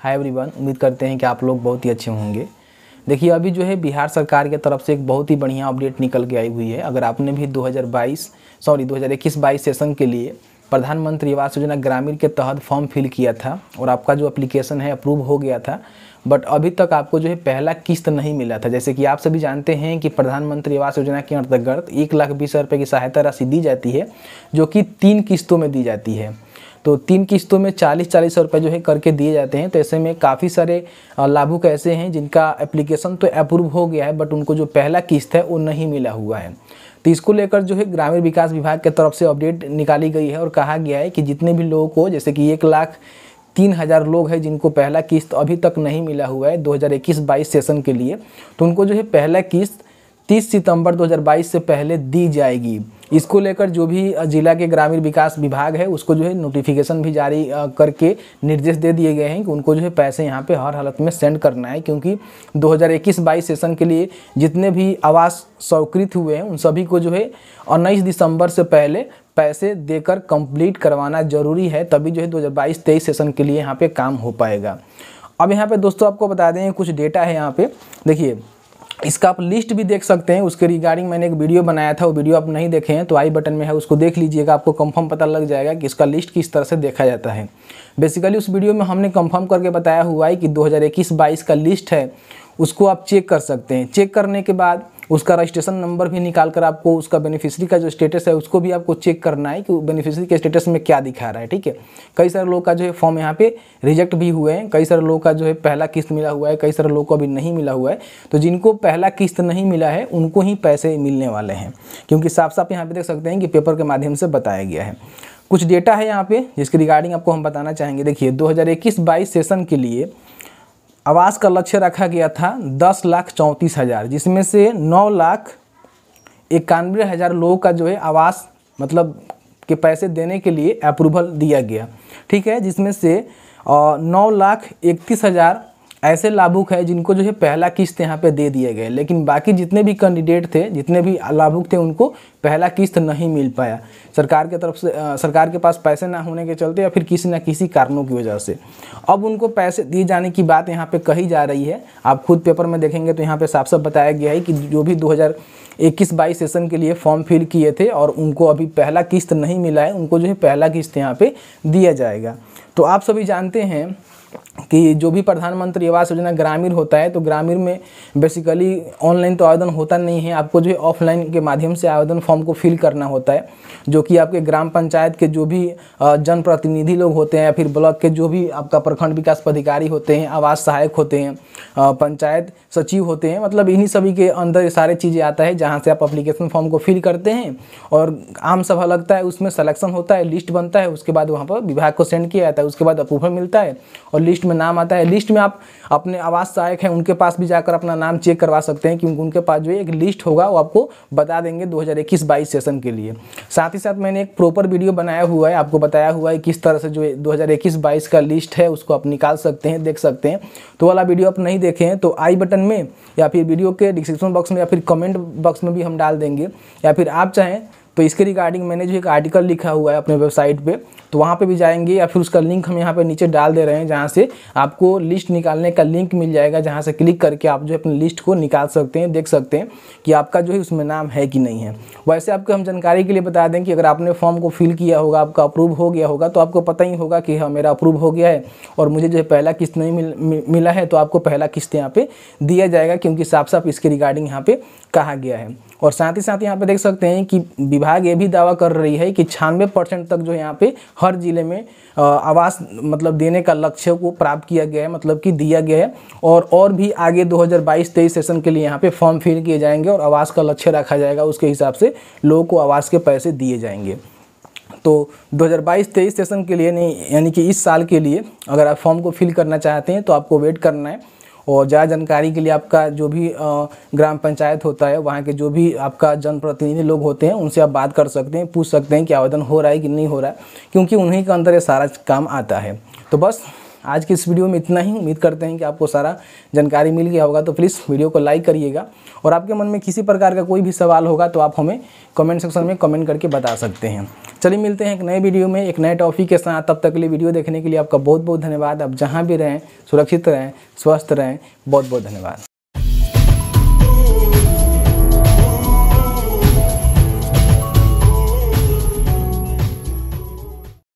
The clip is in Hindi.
हाय एवरीवन उम्मीद करते हैं कि आप लोग बहुत ही अच्छे होंगे। देखिए, अभी जो है बिहार सरकार की तरफ़ से एक बहुत ही बढ़िया अपडेट निकल के आई हुई है। अगर आपने भी 2022 सॉरी 2021-22 सेशन के लिए प्रधानमंत्री आवास योजना ग्रामीण के तहत फॉर्म फिल किया था और आपका जो अप्लीकेशन है अप्रूव हो गया था बट अभी तक आपको जो है पहला किस्त नहीं मिला था। जैसे कि आप सभी जानते हैं कि प्रधानमंत्री आवास योजना के अंतर्गत एक लाख बीस हज़ार रुपये की सहायता राशि दी जाती है, जो कि तीन किस्तों में दी जाती है। तो तीन किस्तों में चालीस चालीस सौ रुपये जो है करके दिए जाते हैं। तो ऐसे में काफ़ी सारे लाभुक ऐसे हैं जिनका एप्लीकेशन तो अप्रूव हो गया है बट उनको जो पहला किस्त है वो नहीं मिला हुआ है। तो इसको लेकर जो है ग्रामीण विकास विभाग की तरफ़ से अपडेट निकाली गई है और कहा गया है कि जितने भी लोगों को, जैसे कि एक लाख तीन हज़ार लोग हैं जिनको पहला किस्त अभी तक नहीं मिला हुआ है 2021-22 सेशन के लिए तो उनको जो है पहला किस्त 30 सितंबर 2022 से पहले दी जाएगी। इसको लेकर जो भी जिला के ग्रामीण विकास विभाग है, उसको जो है नोटिफिकेशन भी जारी करके निर्देश दे दिए गए हैं कि उनको जो है पैसे यहाँ पे हर हालत में सेंड करना है, क्योंकि 2021-22 सेशन के लिए जितने भी आवास स्वीकृत हुए हैं, उन सभी को जो है उन्नीस दिसंबर से पहले पैसे देकर कंप्लीट करवाना ज़रूरी है, तभी जो है 2022-23 सेशन के लिए यहाँ पे काम हो पाएगा। अब यहाँ पे दोस्तों आपको बता दें, कुछ डेटा है यहाँ पे। देखिए इसका आप लिस्ट भी देख सकते हैं। उसके रिगार्डिंग मैंने एक वीडियो बनाया था, वो वीडियो आप नहीं देखे हैं तो आई बटन में है, उसको देख लीजिएगा, आपको कंफर्म पता लग जाएगा कि इसका लिस्ट किस तरह से देखा जाता है। बेसिकली उस वीडियो में हमने कंफर्म करके बताया हुआ है कि 2021-22 का लिस्ट है, उसको आप चेक कर सकते हैं। चेक करने के बाद उसका रजिस्ट्रेशन नंबर भी निकाल कर आपको उसका बेनिफिशरी का जो स्टेटस है, उसको भी आपको चेक करना है कि बेनिफिशरी के स्टेटस में क्या दिखा रहा है, ठीक है? कई सारे लोग का जो है फॉर्म यहाँ पे रिजेक्ट भी हुए हैं। कई सारे लोग का जो है पहला किस्त मिला हुआ है, कई सारे लोग को अभी नहीं मिला हुआ है। तो जिनको पहला किस्त नहीं मिला है, उनको ही पैसे मिलने वाले हैं। क्योंकि साफ़ साफ़ यहाँ पे देख सकते हैं कि पेपर के माध्यम से बताया गया है। कुछ डेटा है यहाँ पे, जिसके रिगार्डिंग आपको हम बताना चाहेंगे। देखिए 2021-22 सेशन के लिए आवास का लक्ष्य रखा गया था दस लाख चौंतीस हज़ार, जिसमें से नौ लाख इक्यानवे हज़ार लोगों का जो है आवास मतलब के पैसे देने के लिए अप्रूवल दिया गया। ठीक है, जिसमें से नौ लाख इकतीस हज़ार ऐसे लाभुक है जिनको जो है पहला किस्त यहाँ पे दे दिए गए लेकिन बाकी जितने भी कैंडिडेट थे जितने भी लाभुक थे उनको पहला किस्त नहीं मिल पाया। सरकार के तरफ़ से आ, सरकार के पास पैसे ना होने के चलते या फिर किसी न किसी कारणों की वजह से। अब उनको पैसे दिए जाने की बात यहाँ पे कही जा रही है। आप खुद पेपर में देखेंगे तो यहाँ पे साफ़ साफ़ बताया गया है कि जो भी दो इक्कीस बाईस सेशन के लिए फॉर्म फिल किए थे और उनको अभी पहला किस्त नहीं मिला है उनको जो है पहला किस्त यहाँ पे दिया जाएगा। तो आप सभी जानते हैं कि जो भी प्रधानमंत्री आवास योजना ग्रामीण होता है तो ग्रामीण में बेसिकली ऑनलाइन तो आवेदन होता नहीं है। आपको जो है ऑफलाइन के माध्यम से आवेदन फॉर्म को फिल करना होता है, जो कि आपके ग्राम पंचायत के जो भी जनप्रतिनिधि लोग होते हैं या फिर ब्लॉक के जो भी आपका प्रखंड विकास पदाधिकारी होते हैं, आवास सहायक होते हैं पंचायत सचिव होते हैं मतलब इन्हीं सभी के अंदर सारे चीज़ें आता है जहाँ से आप अप्लीकेशन फॉर्म को फिल करते हैं और आम सभा लगता है, उसमें सलेक्शन होता है लिस्ट बनता है, उसके बाद वहाँ पर विभाग को सेंड किया जाता है, उसके बाद अप्रूवल मिलता है और लिस्ट में नाम आता है। लिस्ट में आप अपने आवास सहायक हैं, उनके पास भी जाकर अपना नाम चेक करवा सकते हैं क्योंकि उनके पास जो एक लिस्ट होगा, वो आपको बता देंगे 2021-22 सेशन के लिए। साथ ही साथ मैंने एक प्रॉपर वीडियो बनाया हुआ है, आपको बताया हुआ है किस तरह से जो दो हज़ार का लिस्ट है, उसको आप निकाल सकते हैं, देख सकते हैं। तो वाला वीडियो आप नहीं देखे हैं तो आई बटन में या फिर वीडियो के डिस्क्रिप्शन बॉक्स में या फिर कमेंट बॉक्स में भी हम डाल देंगे। या फिर आप चाहें तो इसके रिगार्डिंग मैंने जो एक आर्टिकल लिखा हुआ है अपने वेबसाइट पे तो वहाँ पे भी जाएँगे या फिर उसका लिंक हम यहाँ पे नीचे डाल दे रहे हैं जहाँ से आपको लिस्ट निकालने का लिंक मिल जाएगा जहाँ से क्लिक करके आप जो अपनी लिस्ट को निकाल सकते हैं देख सकते हैं कि आपका जो है उसमें नाम है कि नहीं है। वैसे आपको हम जानकारी के लिए बता दें कि अगर आपने फॉर्म को फिल किया होगा आपका अप्रूव हो गया होगा तो आपको पता ही होगा कि हाँ मेरा अप्रूव हो गया है और मुझे जो है पहला किस्त नहीं मिल, मिला है तो आपको पहला किस्त यहाँ पर दिया जाएगा क्योंकि साफ़ साफ़ इसके रिगार्डिंग यहाँ पर कहा गया है। और साथ ही साथ यहाँ पे देख सकते हैं कि विभाग ये भी दावा कर रही है कि छियानवे परसेंट तक जो यहाँ पे हर ज़िले में आवास मतलब देने का लक्ष्य को प्राप्त किया गया है मतलब कि दिया गया है। और और भी आगे 2022-23 सेशन के लिए यहाँ पे फॉर्म फिल किए जाएँगे और आवास का लक्ष्य रखा जाएगा, उसके हिसाब से लोगों को आवास के पैसे दिए जाएँगे। तो 2022-23 सेशन के लिए नहीं, यानी कि इस साल के लिए अगर आप फॉर्म को फिल करना चाहते हैं तो आपको वेट करना है। और ज़्यादा जानकारी के लिए आपका जो भी ग्राम पंचायत होता है, वहाँ के जो भी आपका जनप्रतिनिधि लोग होते हैं, उनसे आप बात कर सकते हैं, पूछ सकते हैं कि आवेदन हो रहा है कि नहीं हो रहा है, क्योंकि उन्हीं के अंदर ये सारा काम आता है। तो बस, आज की इस वीडियो में इतना ही। उम्मीद करते हैं कि आपको सारा जानकारी मिल गया होगा तो प्लीज़ वीडियो को लाइक करिएगा। और आपके मन में किसी प्रकार का कोई भी सवाल होगा तो आप हमें कमेंट सेक्शन में कमेंट करके बता सकते हैं। चलिए मिलते हैं एक नए वीडियो में, एक नए टॉपिक के साथ। तब तक के लिए वीडियो देखने के लिए आपका बहुत बहुत धन्यवाद। आप जहाँ भी रहें, सुरक्षित रहें, स्वस्थ रहें बहुत बहुत धन्यवाद।